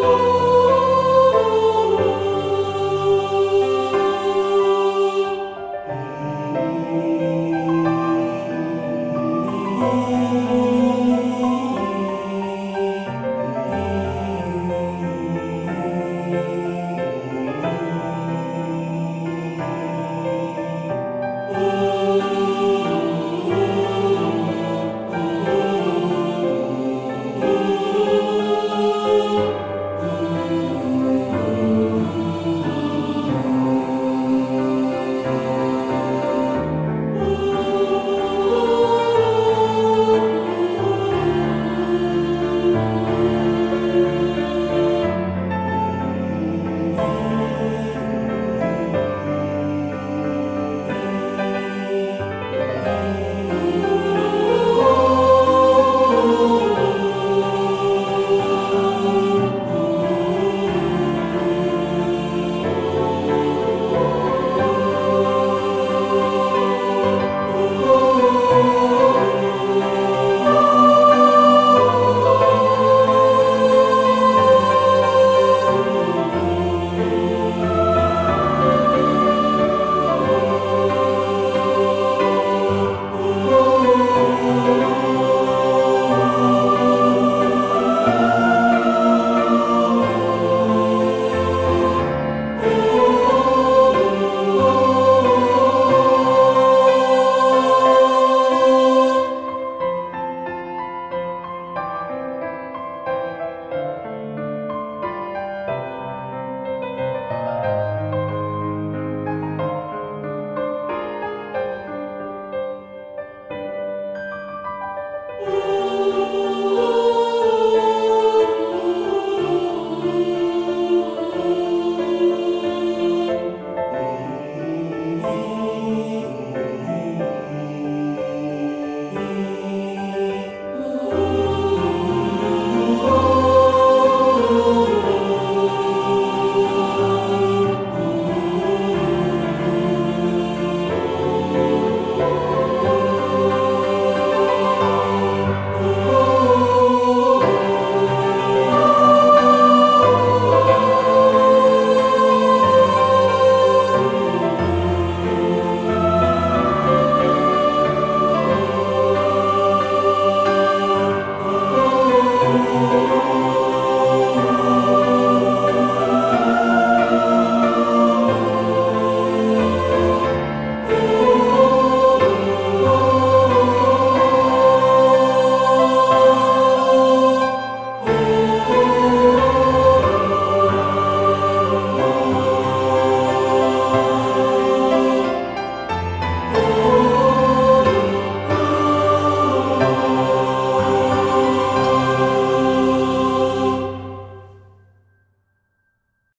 Oh.